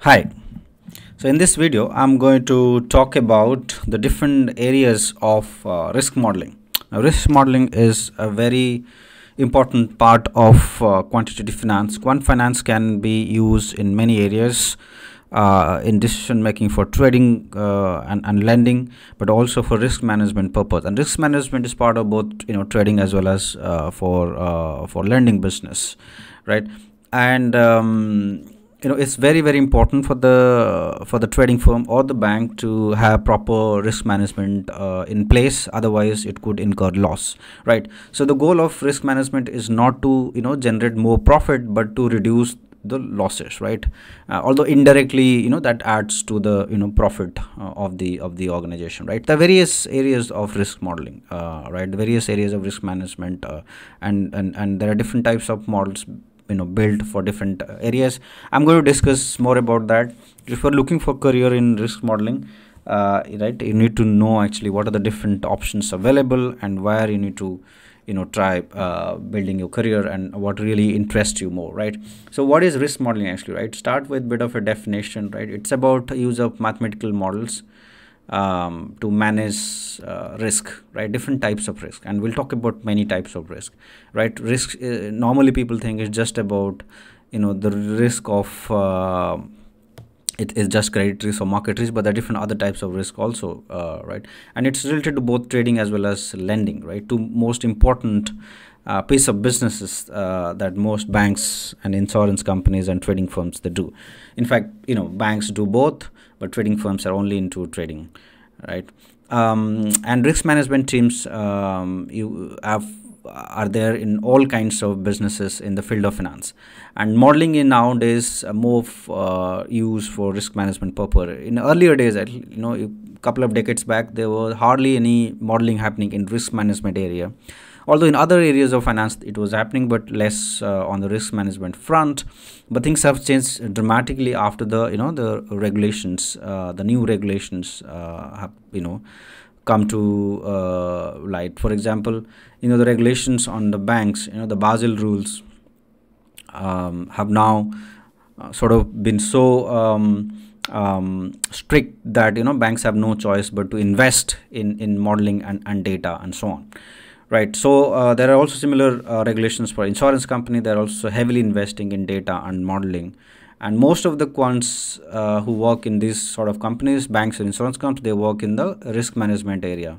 Hi. So in this video, I'm going to talk about the different areas of uh, risk modeling. Now, risk modeling is a very important part of uh, quantitative finance. Quant finance can be used in many areas uh, in decision making for trading uh, and, and lending, but also for risk management purpose. And risk management is part of both, you know, trading as well as uh, for uh, for lending business, right? And um, you know it's very very important for the for the trading firm or the bank to have proper risk management uh, in place. Otherwise it could incur loss right? So the goal of risk management is not to you know generate more profit but to reduce the losses right? Uh, although indirectly you know that adds to the you know profit uh, of the of the organization right? The various areas of risk modeling uh, right? The various areas of risk management uh, and and and there are different types of models you know built for different uh, areas. I'm going to discuss more about that. If you're looking for career in risk modeling uh, right you need to know actually what are the different options available and where you need to you know try uh, building your career and what really interests you more right? So what is risk modeling actually right? Start with bit of a definition right? It's about use of mathematical models um, to manage uh, risk right? Different types of risk. And we'll talk about many types of risk right? Risk uh, normally people think it's just about you know the risk of uh, it is just credit risk or market risk but there are different other types of risk also uh, right? And it's related to both trading as well as lending right? Two most important uh, piece of businesses uh, that most banks and insurance companies and trading firms they do. In fact you know banks do both but trading firms are only into trading right? Um, and risk management teams um, you have are there in all kinds of businesses in the field of finance. And modeling in nowadays more uh, used for risk management purpose. In earlier days you know a couple of decades back there was hardly any modeling happening in risk management area although in other areas of finance it was happening but less uh, on the risk management front. But things have changed dramatically after the you know the regulations uh, the new regulations uh, have you know come to uh, light. For example you know the regulations on the banks you know the basel rules um, have now uh, sort of been so um, um, strict that you know banks have no choice but to invest in in modeling and, and data and so on right so uh, there are also similar uh, regulations for insurance company. They're also heavily investing in data and modeling. And most of the quants uh, who work in these sort of companies banks and insurance companies they work in the risk management area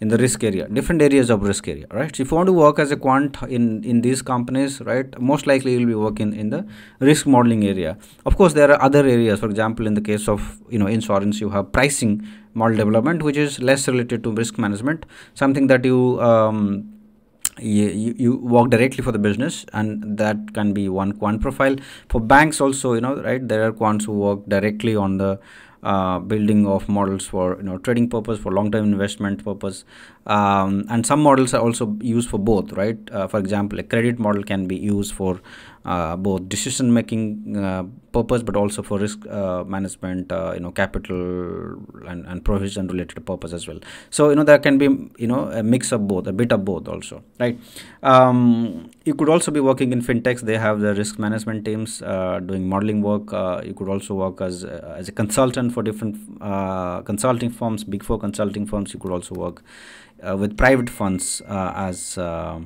in the risk area different areas of risk area right? So if you want to work as a quant in in these companies right most likely you'll be working in the risk modeling area. Of course there are other areas for example in the case of you know insurance you have pricing model development which is less related to risk management something that you um, you, you work directly for the business and that can be one quant profile. For banks also you know right there are quants who work directly on the Uh, building of models for you know trading purpose for long term investment purpose um, and some models are also used for both right? Uh, for example a credit model can be used for uh, both decision making uh, purpose but also for risk uh, management uh, you know capital and, and provision related purpose as well. So you know there can be you know a mix of both a bit of both also right? Um, you could also be working in fintechs. They have the risk management teams doing modeling work. You could also work as as a consultant for different consulting firms big four consulting firms. You could also work uh, with private funds uh, as uh,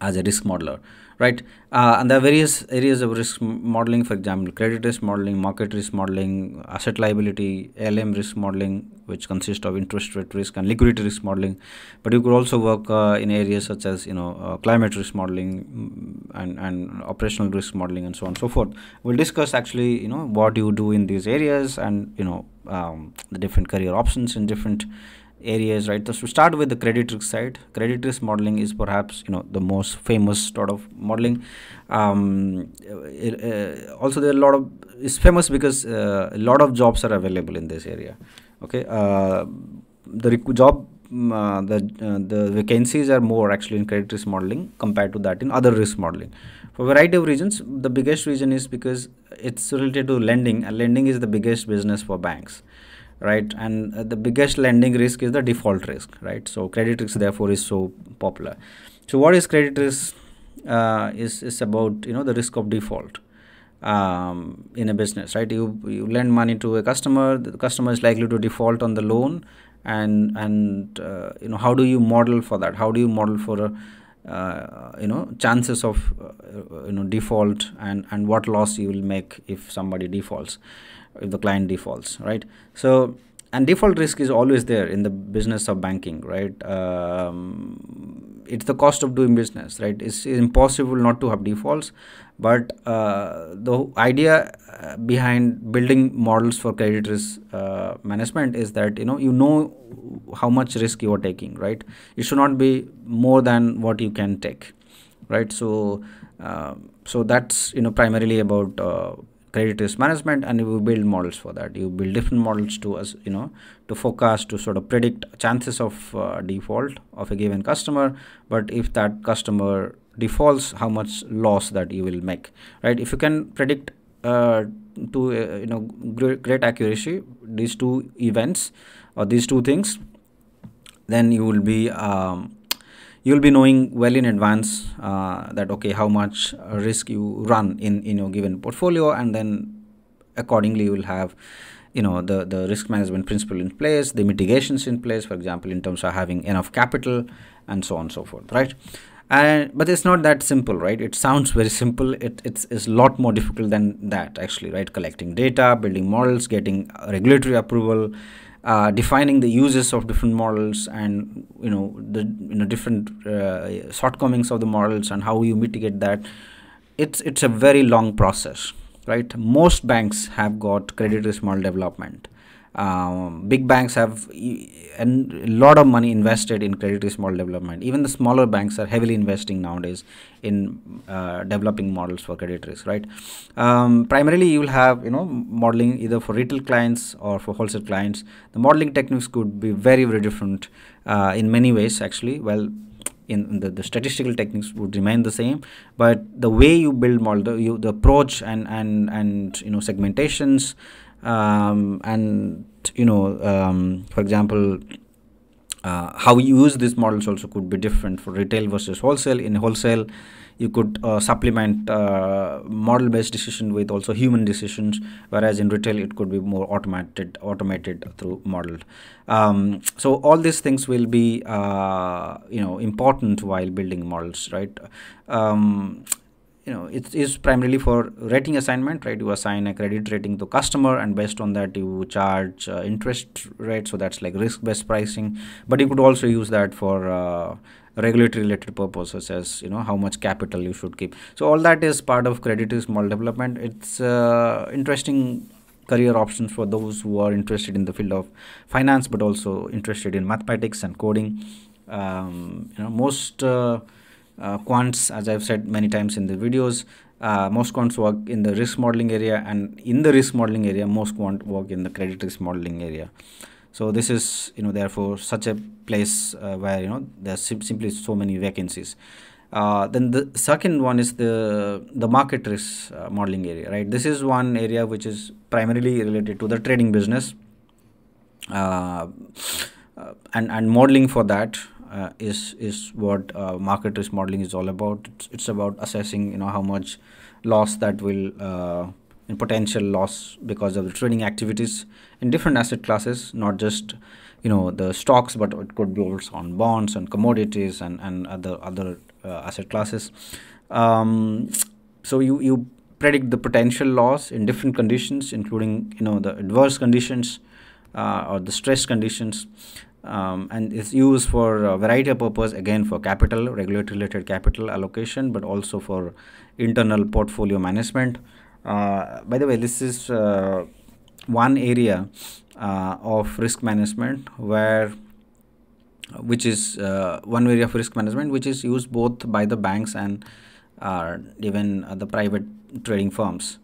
as a risk modeler right? Uh, and there are various areas of risk modeling for example credit risk modeling market risk modeling asset liability ALM risk modeling which consists of interest rate risk and liquidity risk modeling. But you could also work uh, in areas such as you know uh, climate risk modeling mm, and and operational risk modeling and so on and so forth. We'll discuss actually you know what you do in these areas and you know um, the different career options in different areas right? So to start with the credit risk side. Credit risk modeling is perhaps you know the most famous sort of modeling. Um, uh, also there are a lot of it's famous because uh, a lot of jobs are available in this area okay? Uh, the job mm, uh, the uh, the vacancies are more actually in credit risk modeling compared to that in other risk modeling. For a variety of reasons the biggest reason is because it's related to lending and lending is the biggest business for banks right? And uh, the biggest lending risk is the default risk right? So credit risk therefore is so popular. So what is credit risk? Uh, is is about you know the risk of default um, in a business right? You you lend money to a customer the customer is likely to default on the loan and and uh, you know how do you model for that? How do you model for uh, you know chances of uh, you know default and and what loss you will make if somebody defaults if the client defaults right? So and default risk is always there in the business of banking right? Um, it's the cost of doing business right? It's, impossible not to have defaults but uh, the idea uh, behind building models for credit risk uh, management is that you know you know how much risk you are taking right? It should not be more than what you can take right? So uh, so that's you know primarily about uh, credit risk management and you build models for that. You build different models to us you know to forecast to sort of predict chances of uh, default of a given customer. But if that customer defaults how much loss that you will make right? If you can predict uh, to uh, you know great, great accuracy these two events or these two things then you will be um, you'll be knowing well in advance uh, that okay how much risk you run in in your given portfolio and then accordingly you will have you know the the risk management principle in place the mitigations in place for example in terms of having enough capital and so on and so forth right? And but it's not that simple right? It sounds very simple. It, it's, it's a lot more difficult than that actually right? Collecting data building models getting regulatory approval uh, defining the uses of different models and you know the you know different uh, shortcomings of the models and how you mitigate that. It's it's a very long process right? Most banks have got credit risk model development um, big banks have a lot of money invested in credit risk model development. Even the smaller banks are heavily investing nowadays in uh, developing models for credit risk. Right. Um, primarily, you will have you know modeling either for retail clients or for wholesale clients. The modeling techniques could be very very different uh, in many ways. Actually, well, in the, the statistical techniques would remain the same but the way you build model the, you, the approach and and and you know segmentations um, and you know um, for example uh, how you use these models also could be different for retail versus wholesale. In wholesale you could uh, supplement uh, model based decision with also human decisions whereas in retail it could be more automated automated through model. Um, so all these things will be uh, you know important while building models right? Um, you know it is primarily for rating assignment right? You assign a credit rating to customer and based on that you charge uh, interest rate. So that's like risk based pricing. But you could also use that for uh, regulatory related purposes as you know how much capital you should keep. So all that is part of credit risk model development. It's uh, interesting career options for those who are interested in the field of finance but also interested in mathematics and coding. Um, you know most uh, quants as i've said many times in the videos uh, most quants work in the risk modeling area and in the risk modeling area most quant work in the credit risk modeling area. So this is you know therefore such a place uh, where you know there's sim simply so many vacancies. Uh, then the second one is the the market risk uh, modeling area right? This is one area which is primarily related to the trading business. Uh, and and modeling for that uh, is is what uh, market risk modeling is all about. It's, it's, about assessing you know how much loss that will uh, potential loss because of the trading activities in different asset classes, not just you know the stocks, but it could be also on bonds and commodities and and other other uh, asset classes. Um, so you you predict the potential loss in different conditions, including you know the adverse conditions uh, or the stress conditions um, and it's used for a variety of purpose again for capital regulatory related capital allocation but also for internal portfolio management. Uh, by the way this is uh, one area uh, of risk management where which is uh, one area of risk management which is used both by the banks and uh, even the private trading firms.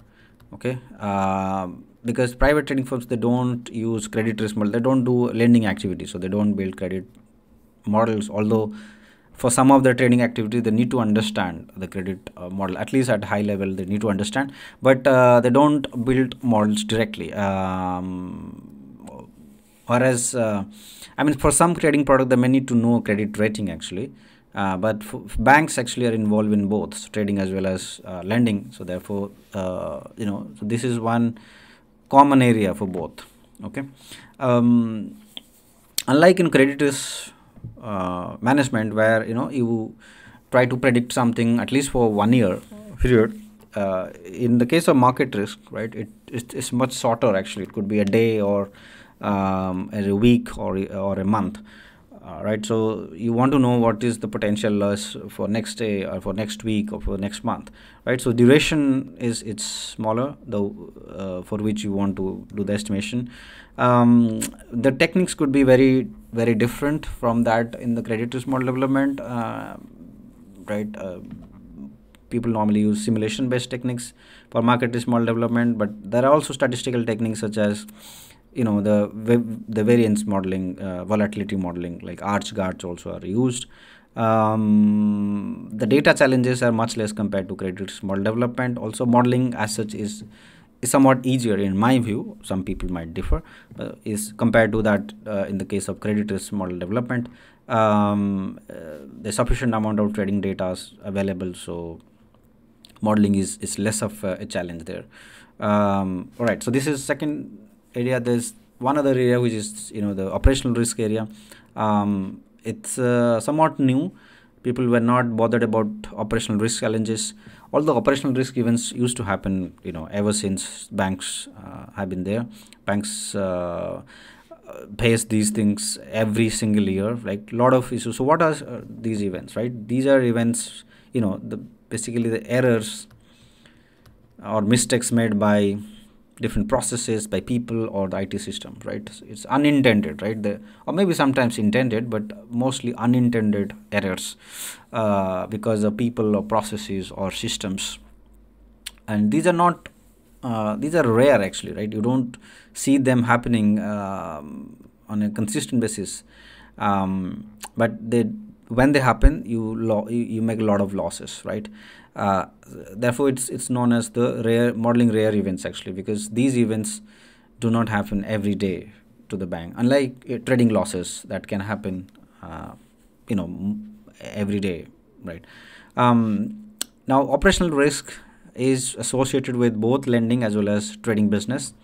Okay? Um, because private trading firms they don't use credit risk model. They don't do lending activity so they don't build credit models. Although for some of the trading activity they need to understand the credit uh, model. At least at high level they need to understand. But uh, they don't build models directly. Um, whereas uh, i mean for some trading product they may need to know credit rating actually. Uh, but banks actually are involved in both trading as well as uh, lending. So therefore uh, you know so this is one common area for both okay? Um, unlike in credit risk uh, management where you know you try to predict something at least for one year period. uh, in the case of market risk right it, it's much shorter actually. It could be a day or um, a week or, or a month uh, right so you want to know what is the potential loss for next day or for next week or for next month right? So duration is it's smaller though uh, for which you want to do the estimation. Um, the techniques could be very very different from that in the credit risk model development uh, right? Uh, people normally use simulation based techniques for market risk model development but there are also statistical techniques such as you know the the variance modeling uh, volatility modeling like ARCH GARCH also are used. Um, the data challenges are much less compared to credit risk model development. Also modeling as such is is somewhat easier in my view. Some people might differ uh, is compared to that uh, in the case of credit risk model development. Um, uh, the sufficient amount of trading data is available so modeling is is less of a, a challenge there. Um, all right so this is second area there's one other area which is you know the operational risk area. Um, it's uh, somewhat new. People were not bothered about operational risk challenges. Although operational risk events used to happen you know ever since banks uh, have been there. Banks uh, face these things every single year like a lot of issues. So what are uh, these events right? These are events you know the basically the errors or mistakes made by different processes by people or the IT system, right? It's unintended, right? The, or maybe sometimes intended, but mostly unintended errors uh, because of people or processes or systems. And these are not, uh, these are rare actually, right? You don't see them happening um, on a consistent basis. Um, but they, when they happen, you, you, you make a lot of losses, right? Uh, therefore it's it's known as the rare modeling rare events actually because these events do not happen every day to the bank unlike uh, trading losses that can happen uh, you know every day right? Um, now operational risk is associated with both lending as well as trading business.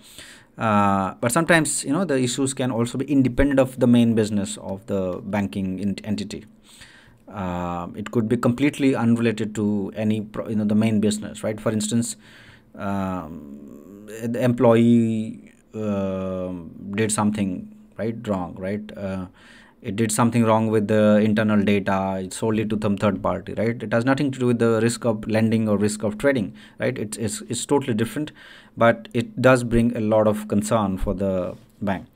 Uh, but sometimes you know the issues can also be independent of the main business of the banking entity uh, it could be completely unrelated to any pro, you know the main business right? For instance um, the employee uh, did something right wrong right? Uh, it did something wrong with the internal data. It's solely to some third party right? It has nothing to do with the risk of lending or risk of trading right? It's, it's, it's totally different but it does bring a lot of concern for the bank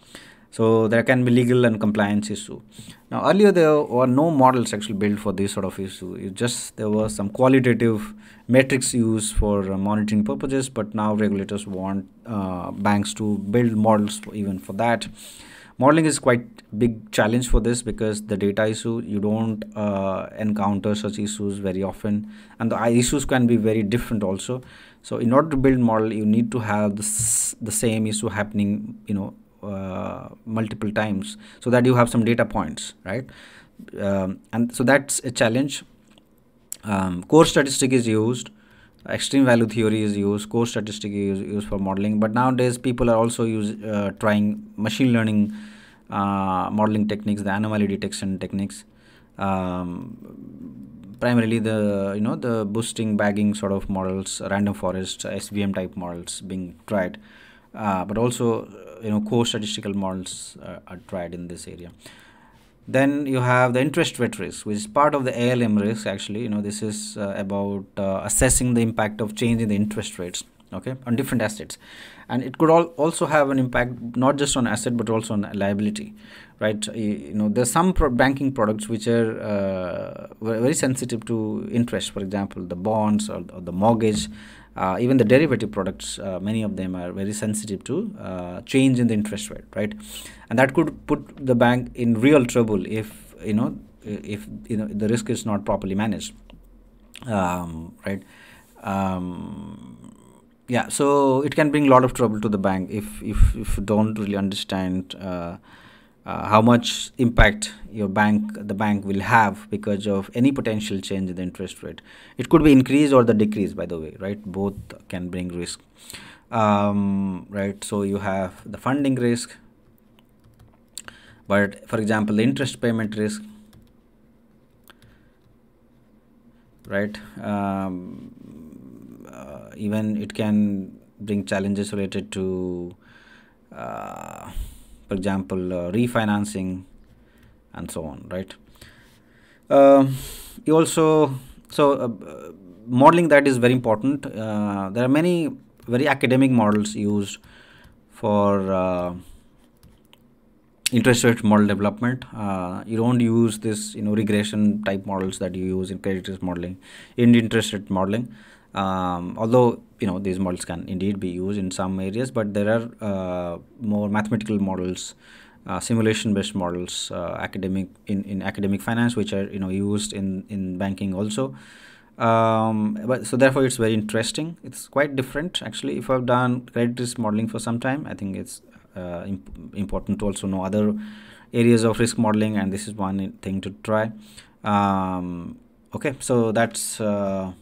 so there can be legal and compliance issue. Now earlier there were no models actually built for this sort of issue. It just there was some qualitative metrics used for uh, monitoring purposes, but now regulators want uh, banks to build models for, even for that. Modeling is quite big challenge for this because the data issue you don't uh, encounter such issues very often, and the issues can be very different also. So in order to build model, you need to have the same issue happening, you know, uh, multiple times so that you have some data points right? Um, and so that's a challenge. Um, core statistic is used. Extreme value theory is used. Core statistic is used for modeling. But nowadays people are also use, uh, trying machine learning uh, modeling techniques the anomaly detection techniques. Um, primarily the you know the boosting bagging sort of models random forest svm type models being tried uh, but also you know core statistical models uh, are tried in this area. Then you have the interest rate risk which is part of the ALM risk actually. You know this is uh, about uh, assessing the impact of change in the interest rates okay on different assets. And it could all also have an impact not just on asset but also on liability right? You know there's some pro banking products which are uh, very sensitive to interest. For example the bonds or, or the mortgage uh, even the derivative products uh, many of them are very sensitive to uh, change in the interest rate right? And that could put the bank in real trouble if you know if you know the risk is not properly managed. Um, right? Um, yeah so it can bring a lot of trouble to the bank if if, if you don't really understand uh, how much impact your bank the bank will have because of any potential change in the interest rate. It could be increase or the decrease by the way right? Both can bring risk. Um, right so you have the funding risk but for example the interest payment risk right? Um, uh, even it can bring challenges related to uh, for example uh, refinancing and so on right? Um, you also so uh, modeling that is very important. Uh, there are many very academic models used for uh, interest rate model development. Uh, you don't use this you know regression type models that you use in credit risk modeling in interest rate modeling. Um, although you know these models can indeed be used in some areas but there are uh, more mathematical models uh, simulation based models uh, academic in, in academic finance which are you know used in in banking also. Um, but so therefore it's very interesting. It's quite different actually. If i've done credit risk modeling for some time i think it's uh, imp- important to also know other areas of risk modeling and this is one thing to try. Um, okay so that's uh,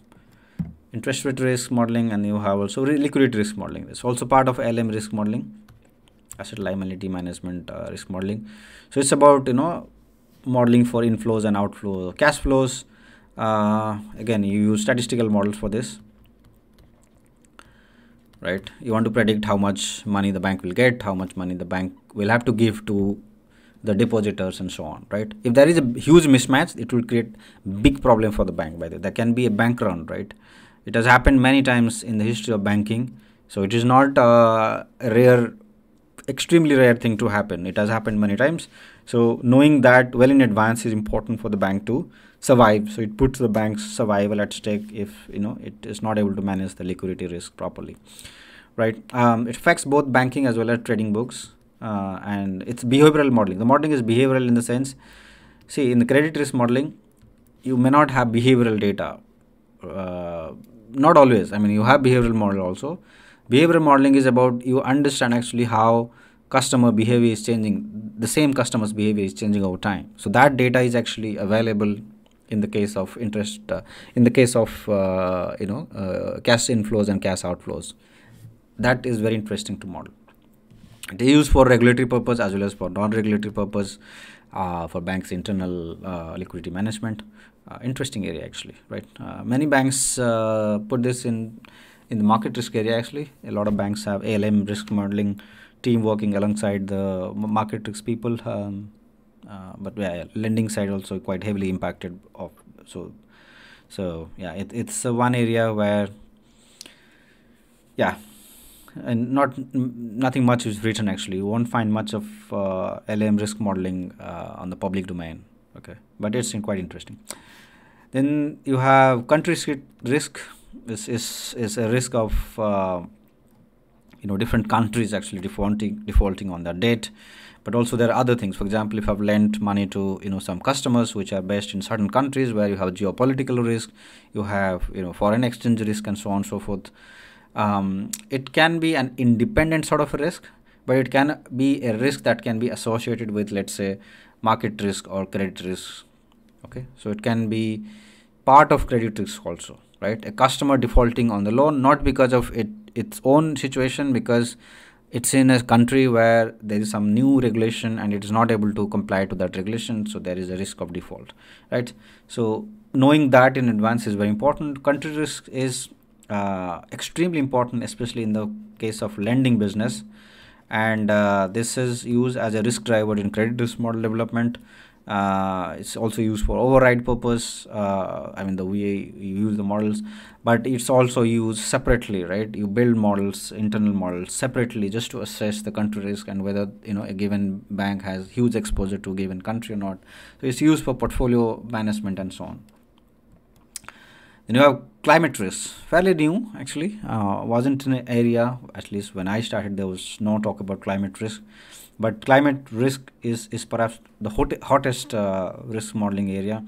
interest rate risk modeling and you have also liquidity risk modeling. It's also part of ALM risk modeling asset liability management uh, risk modeling. So it's about you know modeling for inflows and outflows cash flows. Uh, again you use statistical models for this right? You want to predict how much money the bank will get how much money the bank will have to give to the depositors and so on right? If there is a huge mismatch it will create big problem for the bank by the way. There can be a bank run right it has happened many times in the history of banking, so it is not a rare, extremely rare thing to happen. It has happened many times. So knowing that well in advance is important for the bank to survive. So it puts the bank's survival at stake if you know it is not able to manage the liquidity risk properly, right? Um, it affects both banking as well as trading books, uh, and it's behavioral modeling. The modeling is behavioral in the sense, see, in the credit risk modeling, you may not have behavioral data. Uh, not always. I mean you have behavioral model also. Behavioral modeling is about you understand actually how customer behavior is changing the same customer's behavior is changing over time. So that data is actually available in the case of interest uh, in the case of uh, you know uh, cash inflows and cash outflows. That is very interesting to model it is used for regulatory purpose as well as for non-regulatory purpose uh, for banks internal uh, liquidity management. Uh, interesting area actually right? Uh, many banks uh, put this in in the market risk area actually. A lot of banks have ALM risk modeling team working alongside the market risk people um, uh, but yeah, lending side also quite heavily impacted of so so yeah it, it's one area where yeah and not nothing much is written actually. You won't find much of uh, ALM risk modeling uh, on the public domain okay? But it's quite interesting. Then you have country risk. Is, is, is a risk of uh, you know different countries actually defaulting defaulting on their debt. But also there are other things. For example if i've lent money to you know some customers which are based in certain countries where you have geopolitical risk you have you know foreign exchange risk and so on and so forth um, it can be an independent sort of risk but it can be a risk that can be associated with let's say market risk or credit risk okay? So it can be part of credit risk also right? A customer defaulting on the loan not because of it its own situation because it's in a country where there is some new regulation and it is not able to comply to that regulation so there is a risk of default right? So knowing that in advance is very important. Country risk is uh, extremely important especially in the case of lending business. And uh, this is used as a risk driver in credit risk model development. Uh, it's also used for override purpose uh, i mean the way you use the models. But it's also used separately right? You build models internal models separately just to assess the country risk and whether you know a given bank has huge exposure to a given country or not. So it's used for portfolio management and so on. Then you have climate risk. Fairly new actually. Uh, wasn't an area at least when i started there was no talk about climate risk. But climate risk is is perhaps the hot, hottest uh, risk modeling area.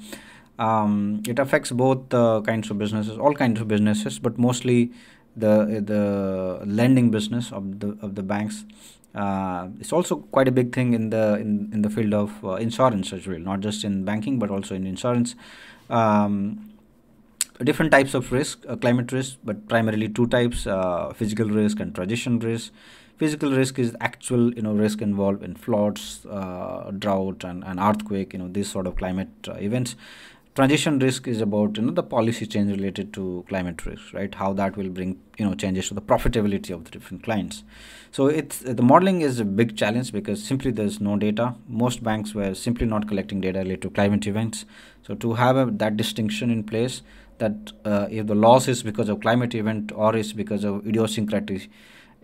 Um, it affects both uh, kinds of businesses all kinds of businesses but mostly the the lending business of the of the banks. Uh, it's also quite a big thing in the in, in the field of uh, insurance as well not just in banking but also in insurance. Um, different types of risk uh, climate risk but primarily two types uh, physical risk and transition risk. Physical risk is actual you know risk involved in floods uh, drought and, and earthquake you know these sort of climate uh, events. Transition risk is about you know the policy change related to climate risk right? How that will bring you know changes to the profitability of the different clients. So it's the modeling is a big challenge because simply there's no data. Most banks were simply not collecting data related to climate events. So to have a, that distinction in place that uh, if the loss is because of climate event or is because of idiosyncratic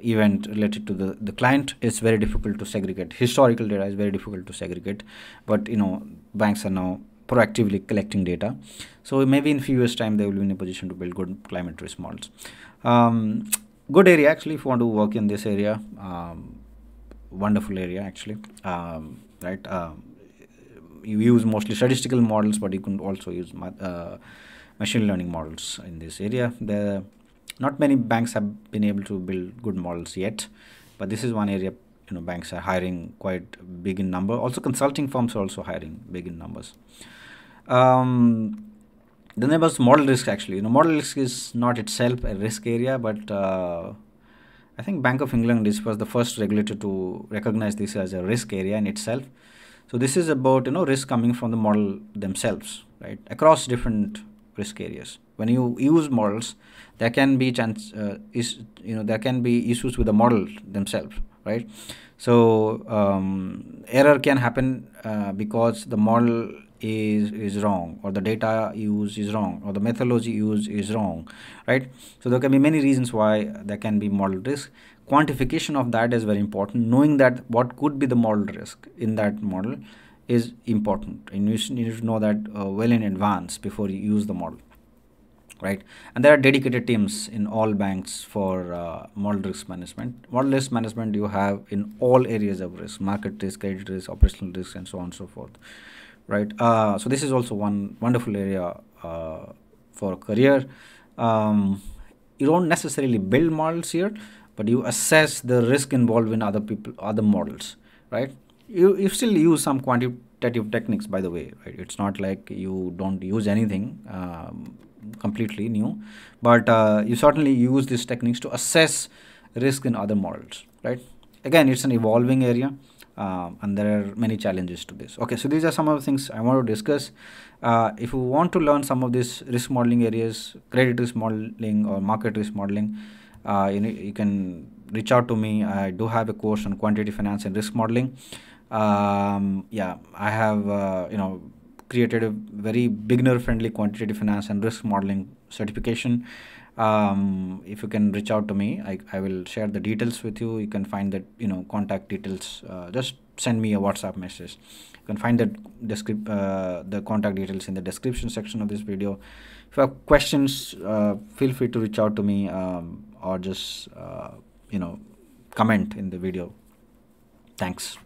event related to the, the client it's very difficult to segregate historical data is very difficult to segregate but you know banks are now proactively collecting data. So maybe in few years time they will be in a position to build good climate risk models. Um, good area actually if you want to work in this area. Um, wonderful area actually. Um, right. Um, you use mostly statistical models, but you can also use uh, machine learning models in this area. The not many banks have been able to build good models yet, but this is one area you know banks are hiring quite big in number. Also, consulting firms are also hiring big in numbers. Um, then there was model risk actually. You know, model risk is not itself a risk area, but uh, I think Bank of England this was the first regulator to recognize this as a risk area in itself. So this is about you know risk coming from the model themselves, right? Across different risk areas. When you use models, there can be chance uh, is you know there can be issues with the model themselves, right? So um, error can happen uh, because the model is is wrong or the data used is wrong or the methodology used is wrong right so there can be many reasons why there can be model risk quantification of that is very important knowing that what could be the model risk in that model is important. And you need to know that uh, well in advance before you use the model right? And there are dedicated teams in all banks for uh, model risk management. Model risk management you have in all areas of risk market risk credit risk operational risk and so on and so forth right? Uh, so this is also one wonderful area uh, for career. Um, you don't necessarily build models here but you assess the risk involved in other people other models right you, you still use some quantitative techniques by the way right? It's not like you don't use anything um, completely new but uh, you certainly use these techniques to assess risk in other models right? Again it's an evolving area uh, and there are many challenges to this. Okay so these are some of the things i want to discuss. Uh, if you want to learn some of these risk modeling areas credit risk modeling or market risk modeling uh, you, know, you can reach out to me. I do have a course on quantitative finance and risk modeling um, yeah i have uh, you know created a very beginner friendly quantitative finance and risk modeling certification. Um, if you can reach out to me I, I will share the details with you. You can find that you know contact details uh, just send me a whatsapp message. You can find that descript uh, the contact details in the description section of this video. If you have questions uh, feel free to reach out to me um, or just uh, you know comment in the video. Thanks